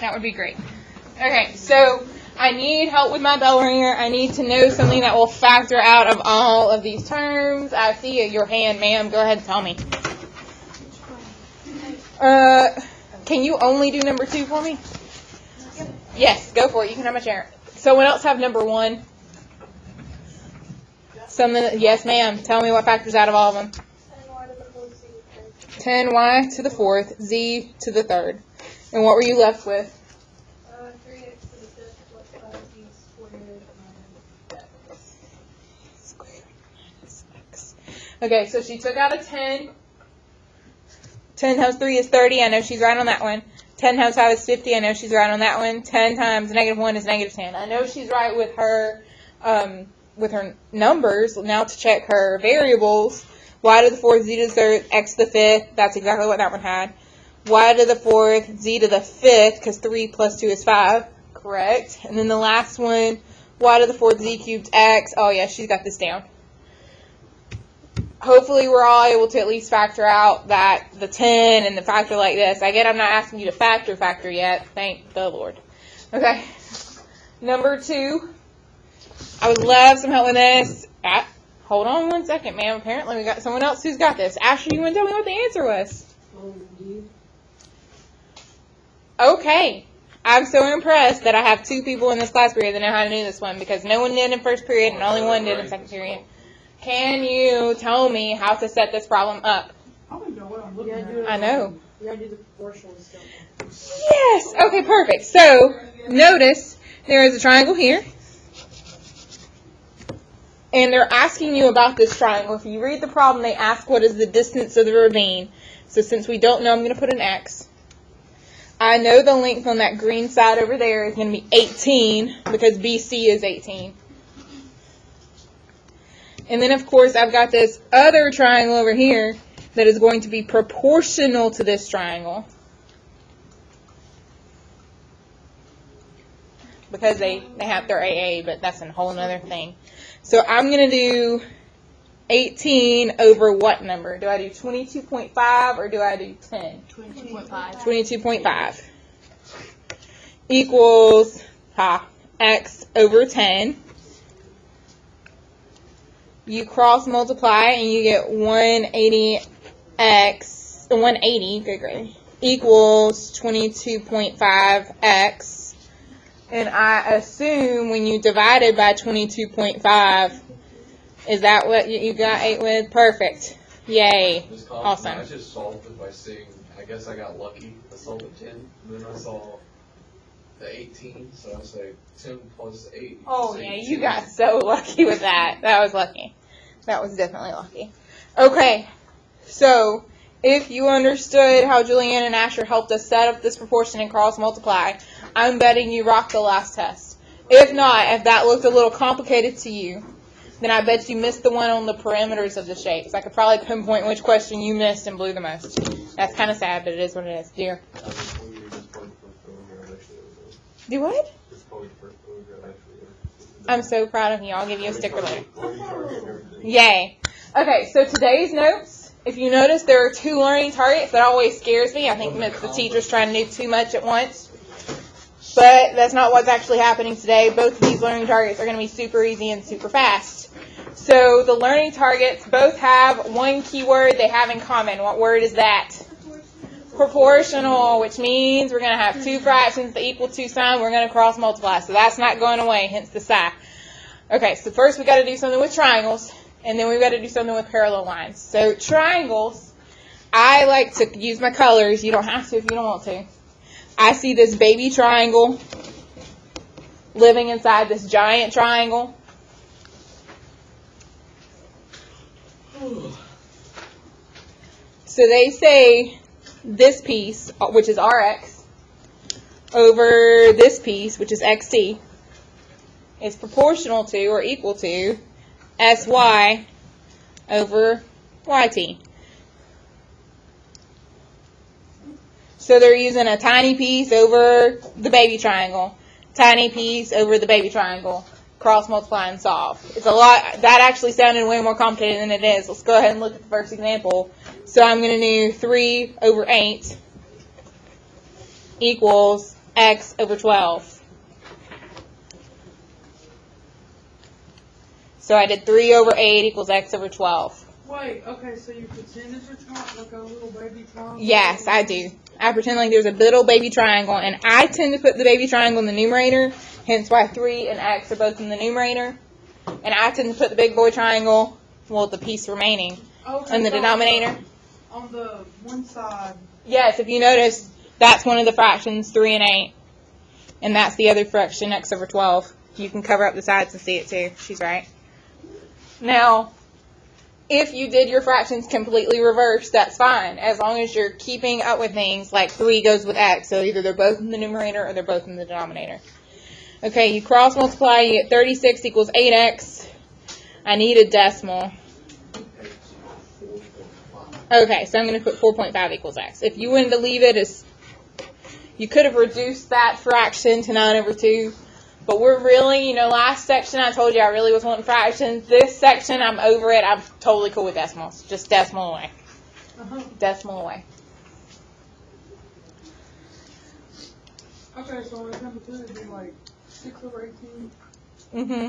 That would be great. Okay, so I need help with my bell ringer. I need to know something that will factor out of all of these terms. I see your hand, ma'am. Go ahead and tell me. Uh, can you only do number two for me? Yes, go for it. You can have my chair. Someone else have number one? Something, yes, ma'am. Tell me what factors out of all of them. 10y to the fourth, z to the third. And what were you left with? Uh, 3x to the fifth plus 5z squared minus x. Squared. X. Okay, so she took out a 10. 10 times 3 is 30. I know she's right on that one. 10 times 5 is 50. I know she's right on that one. 10 times negative 1 is negative 10. I know she's right with her um, with her numbers. Now to check her variables. y to the fourth, z to the third, x to the fifth. That's exactly what that one had. Y to the fourth, z to the fifth, because 3 plus 2 is 5. Correct. And then the last one, y to the fourth, z cubed, x. Oh, yeah, she's got this down hopefully we're all able to at least factor out that the 10 and the factor like this. I get I'm not asking you to factor factor yet. Thank the Lord. Okay. Number two. I would love some help with this. Ah, hold on one second, ma'am. Apparently we got someone else who's got this. Ashley, you want to tell me what the answer was? Okay. I'm so impressed that I have two people in this class period that know how to do this one because no one did in first period and only one did in second period. Can you tell me how to set this problem up? I don't know what I'm looking Yeah, do at. it. I know. You gotta do the proportional stuff. Yes. Okay, perfect. So, notice there is a triangle here. And they're asking you about this triangle. If you read the problem, they ask what is the distance of the ravine. So since we don't know, I'm going to put an X. I know the length on that green side over there is going to be 18 because BC is 18. And then, of course, I've got this other triangle over here that is going to be proportional to this triangle. because they, they have their AA, but that's a whole other thing. So I'm going to do 18 over what number? Do I do 22.5 or do I do 10? 22.5. 22.5 equals ha, x over 10. You cross multiply and you get 180x, 180, good grade, equals 22.5x. And I assume when you divide it by 22.5, is that what you you got 8 with? Perfect. Yay. Awesome. I just solved it by seeing, I guess I got lucky. I solved the 10, and then I saw the 18, so I say 10 plus 8. Oh yeah, 18. you got so lucky with that. That was lucky. That was definitely lucky. Okay, so if you understood how Julianne and Asher helped us set up this proportion and cross multiply, I'm betting you rocked the last test. If not, if that looked a little complicated to you, then I bet you missed the one on the perimeters of the shapes. I could probably pinpoint which question you missed and blew the most. That's kind of sad, but it is what it is. Dear. Do what? it's. I'm so proud of you. I'll give you a sticker later. Yay. Okay, so today's notes, if you notice, there are two learning targets. That always scares me. I think that the teacher's trying to do too much at once. But that's not what's actually happening today. Both of these learning targets are going to be super easy and super fast. So the learning targets both have one keyword they have in common. What word is that? Proportional, which means we're going to have two fractions that equal two sign. We're going to cross multiply. So that's not going away, hence the psi. Okay, so first we've got to do something with triangles, and then we've got to do something with parallel lines. So triangles, I like to use my colors. You don't have to if you don't want to. I see this baby triangle living inside this giant triangle. So they say this piece, uh, which is Rx, over this piece, which is XT, is proportional to or equal to SY over YT. So they're using a tiny piece over the baby triangle, tiny piece over the baby triangle, cross multiply and solve. It's a lot, that actually sounded way more complicated than it is. Let's go ahead and look at the first example. So I'm going to do 3 over 8 equals x over 12. So I did 3 over 8 equals x over 12. Wait, okay, so you pretend it's a triangle, like a little baby triangle? Yes, I do. I pretend like there's a little baby triangle, and I tend to put the baby triangle in the numerator, hence why 3 and x are both in the numerator. And I tend to put the big boy triangle, well, the piece remaining, Okay, in the so denominator. On the one side, Yes, if you notice, that's one of the fractions, 3 and 8. And that's the other fraction, x over 12. You can cover up the sides and see it too. She's right. Now, if you did your fractions completely reversed, that's fine. As long as you're keeping up with things like 3 goes with x. So either they're both in the numerator or they're both in the denominator. Okay, you cross multiply, you get 36 equals 8x. I need a decimal. Okay, so I'm going to put 4.5 equals x. If you wanted to leave it as, you could have reduced that fraction to 9 over 2. But we're really, you know, last section I told you I really was wanting fractions. This section, I'm over it. I'm totally cool with decimals. Just decimal away. uh-huh, Decimal away. okay, so number two, it'd be like six over eighteen, hmm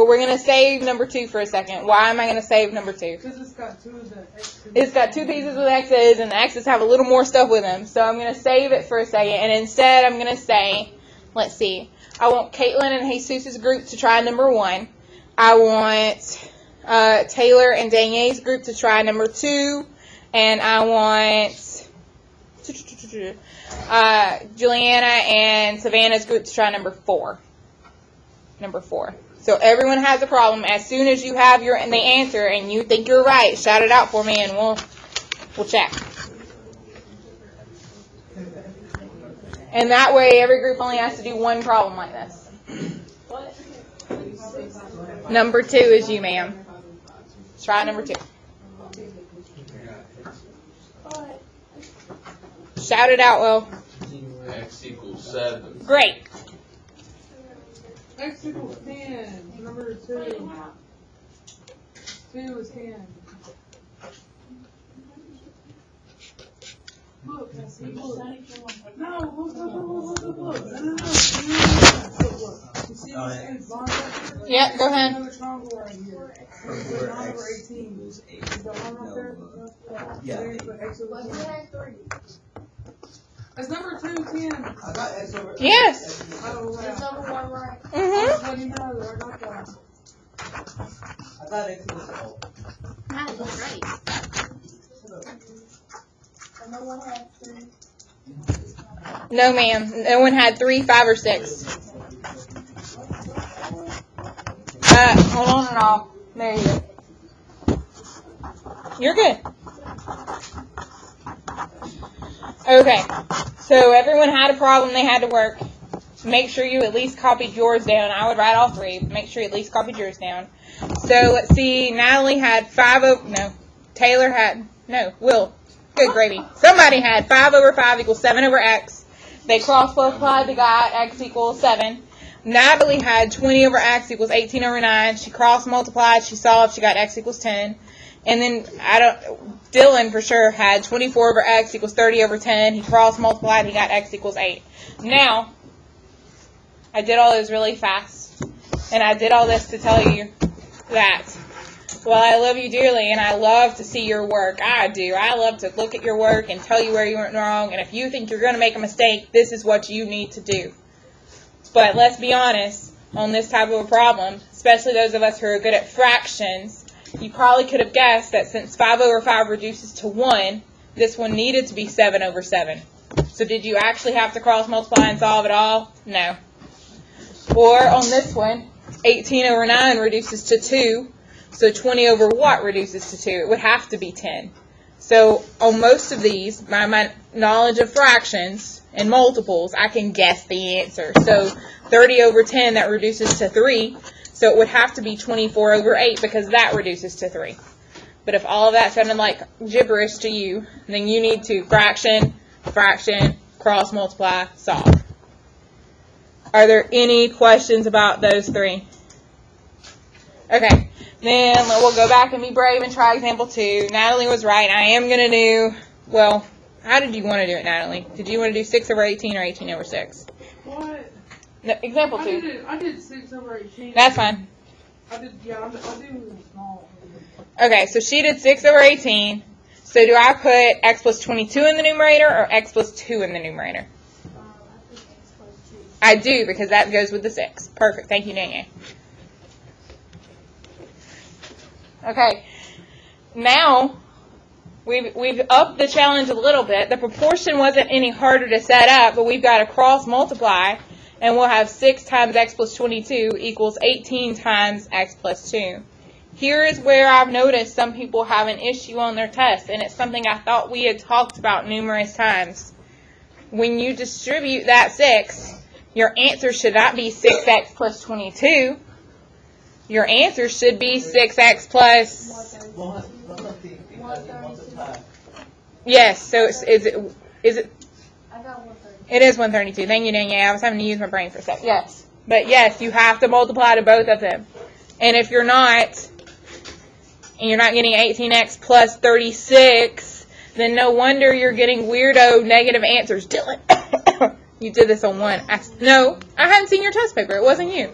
But we're going to save number 2 for a second. Why am I going to save number 2? because it's got two of the X's. It's got two pieces with X's, and the X's have a little more stuff with them. So I'm going to save it for a second, and instead I'm going to say, let's see, I want Caitlin and Jesus' group to try number one. I want uh, Taylor and Danier's group to try number two, and I want uh, Juliana and Savannah's group to try number four. Number four. So everyone has a problem. As soon as you have your and the answer and you think you're right, shout it out for me, and we'll we'll check. And that way, every group only has to do one problem like this. Number two is you, ma'am. Try number two. Shout it out, Will. X equals seven. Great. X equals ten, number two. Two is ten. Look, I see, look. No, look, look, look, look, look, look, no, no, no, look, look. You see oh, this big line right there? Yeah, go ahead. Another triangle right here. It's Where number eighteen. Is that one right there? Yeah. There you put X over ten. That's number two, ten. I got X over. Yes. Oh, wow. Is number one right? I Mhm. just let you know that I got that. I thought X was. That is right. And no one had three. No, ma'am. No one had three, five, or six. Uh, hold on and off. There you go. You're good. Okay. So everyone had a problem they had to work. Make sure you at least copied yours down. I would write all three, make sure you at least copied yours down. So let's see. Natalie had five over. No. Taylor had. No. Will. Good gravy. Somebody had 5 over 5 equals 7 over x. They cross multiplied, they got x equals 7. Natalie had 20 over x equals 18 over 9. She cross multiplied, she solved, she got x equals 10. And then, I don't, Dylan for sure had 24 over x equals 30 over 10. He cross multiplied, he got x equals 8. Now, I did all this really fast. And I did all this to tell you that well, I love you dearly, and I love to see your work. I do. I love to look at your work and tell you where you went wrong. And if you think you're going to make a mistake, this is what you need to do. But let's be honest, on this type of a problem, especially those of us who are good at fractions, you probably could have guessed that since 5 over 5 reduces to 1, this one needed to be 7 over 7. So did you actually have to cross multiply and solve it all? No. Or on this one, 18 over 9 reduces to 2. So 20 over what reduces to 2? It would have to be 10. So on most of these, by my knowledge of fractions and multiples, I can guess the answer. So 30 over 10, that reduces to 3. So it would have to be 24 over 8 because that reduces to 3. But if all of that sounded like gibberish to you, then you need to fraction, fraction, cross multiply, solve. Are there any questions about those three? Okay. Then we'll go back and be brave and try example two. Natalie was right. I am going to do, well, How did you want to do it, Natalie? Did you want to do 6 over 18 or 18 over 6? No, example I did 2. it, I did six over eighteen. That's fine. I did, yeah, I did, I small. Okay, so she did 6 over 18. So do I put x plus 22 in the numerator or x plus 2 in the numerator? Um, I think it's close to. I do because that goes with the 6. Perfect. Thank you, Danielle. Okay. Now, we've, we've upped the challenge a little bit. The proportion wasn't any harder to set up, but we've got to cross multiply, and we'll have 6 times x plus 22 equals 18 times x plus 2. Here is where I've noticed some people have an issue on their test, and it's something I thought we had talked about numerous times. When you distribute that 6, your answer should not be 6x plus 22. Your answer should be 6x plus Well, what about the, because they multiply? Yes, so is it is it I got one thirty. It is 132. Thank you, Danielle. I was having to use my brain for a sec. Yes. But yes, you have to multiply to both of them. And if you're not and you're not getting 18x plus 36, then no wonder you're getting weirdo negative answers. Dylan, you did this on one. I, no, I hadn't seen your test paper. It wasn't you.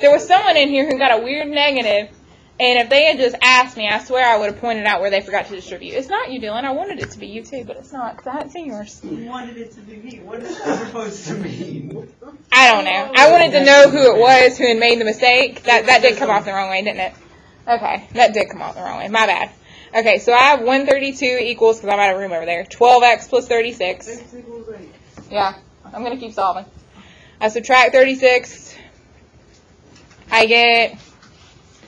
There was someone in here who got a weird negative, and if they had just asked me, I swear I would have pointed out where they forgot to distribute. It's not you, Dylan. I wanted it to be you too, but it's not because I hadn't seen yours. You wanted it to be me. What is that supposed to mean? I don't know. I wanted to know who it was who had made the mistake. That that did come off the wrong way, didn't it? Okay, that did come off the wrong way. My bad. Okay, so I have 132 equals, because I'm out of room over there, 12x plus 36. X equals eight. Yeah, I'm going to keep solving. I subtract 36. I get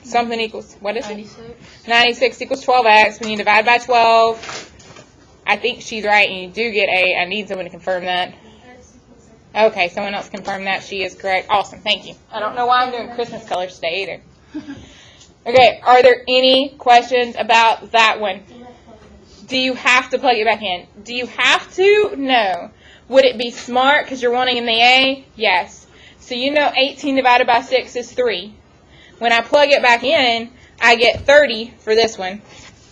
something equals, what is it? 96. 96 equals 12x. When you divide by 12, I think she's right, and you do get a. I need someone to confirm that. X equals eight. Okay, someone else confirmed that. She is correct. Awesome. Thank you. I don't know why I'm doing Christmas colors today either. Okay, are there any questions about that one? Do you have to plug it back in? Do you have to? No. Would it be smart because you're wanting in the A? Yes. So you know 18 divided by 6 is 3. When I plug it back in, I get 30 for this one,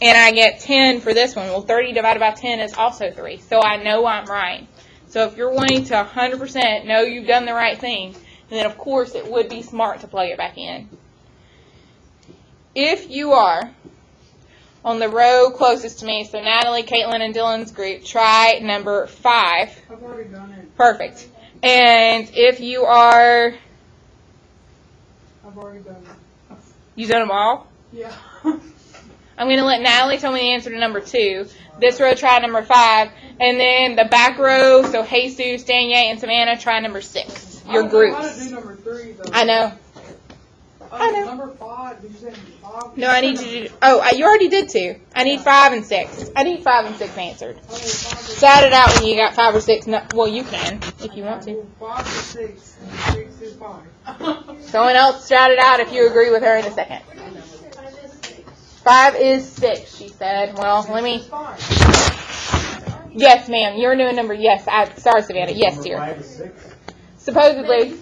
and I get 10 for this one. Well, 30 divided by 10 is also 3, so I know I'm right. So if you're wanting to 100% know you've done the right thing, then of course it would be smart to plug it back in. If you are on the row closest to me, so Natalie, Caitlin, and Dylan's group, try number five. I've already done it. Perfect. And if you are, I've already done it. you done them all? Yeah. I'm going to let Natalie tell me the answer to number two. This row, try number five. And then the back row, so Jesus, Danielle, and Savannah, try number six. Your I don't know how to groups. do number three though. I know. Uh, I know. Number five. Did you say five? No, I need you to do, oh, I- you already did two. I need five and six. I need five and six answered. Oh, Shout it out when you got five or six. No, well, you can, if you want to. Five to six. And Six to five. Someone else shout it out if you agree with her in a second. Five is six, she said. Well, let me. Yes, ma'am. Your new number. Yes. I, sorry, Savannah. Yes, dear. Five to six? Supposedly.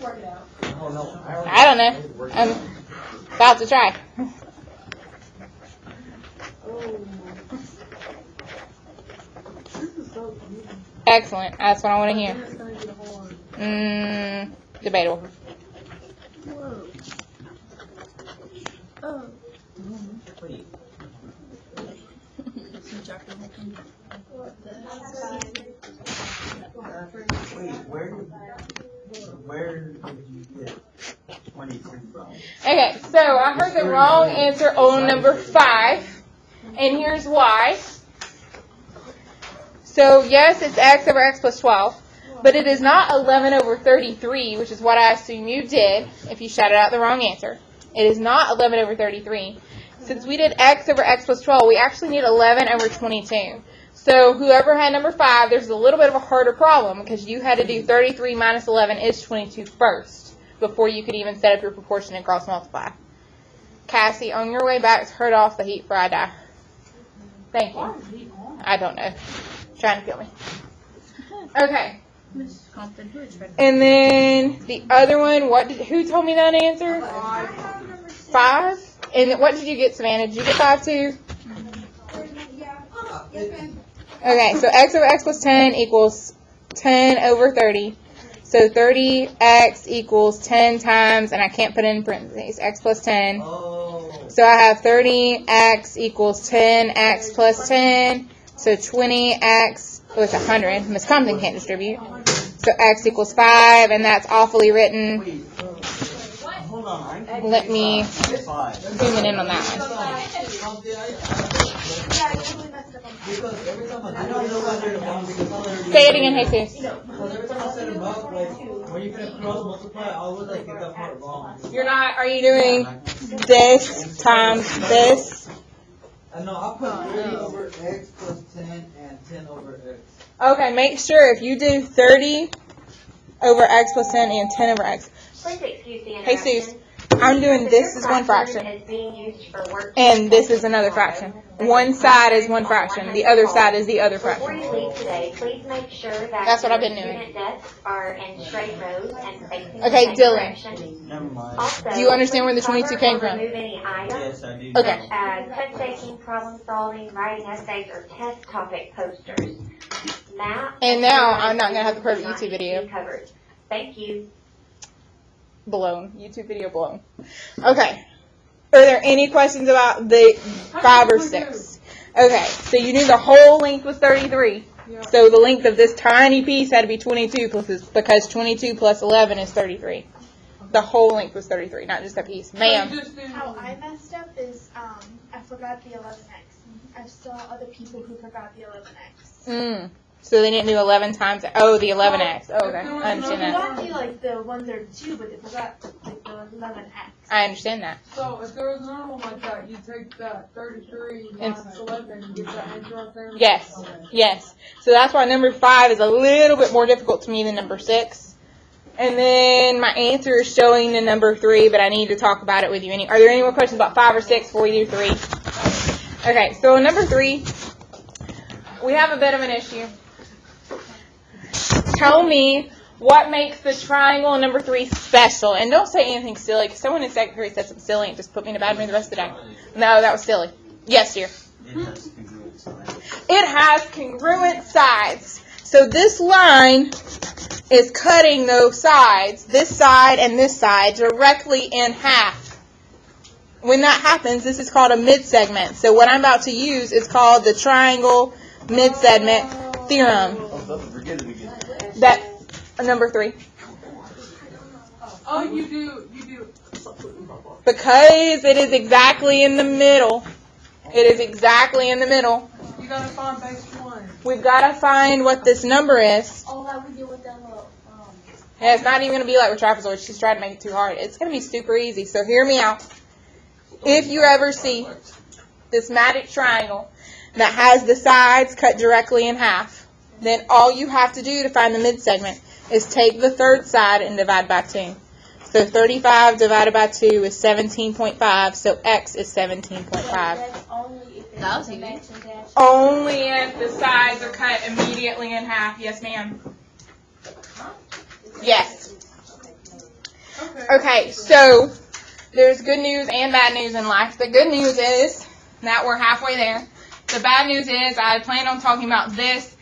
I don't know. I'm about to try. Oh. This is so easy. Excellent. That's what I want to hear. It's gonna get hard. Mm, debatable. Oh. Okay, so I heard the wrong answer on number five, and here's why. So yes, it's x over x plus 12, but it is not 11 over 33, which is what I assume you did if you shouted out the wrong answer. It is not 11 over 33. Since we did x over x plus 12, we actually need 11 over 22. So whoever had number 5, there's a little bit of a harder problem because you had to do 33 minus 11 is 22 first before you could even set up your proportion and cross multiply. Cassie, on your way back, turn off the heat before I die. Thank you. Why is he on? I don't know. Trying to kill me. Okay. Miss Compton, who is ready? And then the other one, what did, who told me that answer? Five. And what did you get, Savannah? Did you get five too? Okay, so x over x plus 10 equals 10 over 30. So 30x equals 10 times, and I can't put in parentheses, x plus 10. Oh. So I have 30x equals 10x plus 10. So 20x, oh, it's 100. Miss Compton can't distribute. So x equals 5, and that's awfully written. Let me zoom in on that one. Say it again, Jesus. You're not, are you doing this times this? Know, I put thirty over x plus ten and ten over x. Okay, make sure if you do 30 over x plus 10 and 10 over x, Please excuse the Hey, Sue. interruption. I'm doing The this is one fraction. Is being used for work. And this is another fraction. One side is one fraction. The other side is the other fraction. Before fraction. you leave today, please make sure that. That's what I've been your doing. Student desks are in straight rows and facing. Okay, same Dylan. direction. Never mind. Also, Do you understand where the please 22 cover came or from? Remove any items. Yes, I do. Okay. Such as test taking, problem solving, writing essays, or test topic posters. Math. And now I'm not gonna have the perfect will not YouTube video. Covered. Thank you. Blown. YouTube video blown. Okay. Are there any questions about the five or six? Okay, so you knew the whole length was 33. Yeah. So the length of this tiny piece had to be 22 plus, because 22 plus 11 is 33. The whole length was 33, not just a piece. Ma'am. So you just do- How I messed up is um, I forgot the 11x. I saw other people who forgot the 11x. Mm. So they didn't do 11 times. Oh, the 11x. Oh, okay. I understand that. forgot the like the 132, but they forgot like the 11x. I understand that. So if there was another one like that, you take that thirty-three And- minus eleven and get that answer right there? Yes. Okay. Yes. So that's why number five is a little bit more difficult to me than number six. And then my answer is showing the number three, but I need to talk about it with you. Any, are there any more questions about five or six before we do three? Okay, so number three, we have a bit of an issue. Tell me what makes the triangle number three special. And don't say anything silly, because someone in second grade said something silly and just put me in a bad mood the rest of the day. No, that was silly. Yes, dear. It has congruent sides. It has congruent sides. So this line is cutting those sides, this side and this side, directly in half. When that happens, this is called a mid-segment. So what I'm about to use is called the triangle mid-segment theorem. Forget it. That number three. Oh, you do, you do. Because it is exactly in the middle. It is exactly in the middle. You gotta find base one. We've got to find what this number is. All that we do with that little. Um, Yeah, it's not even going to be like with trapezoids. She's trying to make it too hard. It's going to be super easy. So hear me out. If you ever see this magic triangle that has the sides cut directly in half, then all you have to do to find the midsegment is take the third side and divide by 2. So 35 divided by 2 is 17.5, so x is 17.5. only if it's That was the easy. dimension dash. Only if the sides are cut immediately in half. Yes, ma'am. Yes. Okay. Okay, so there's good news and bad news in life. The good news is that we're halfway there. The bad news is I plan on talking about this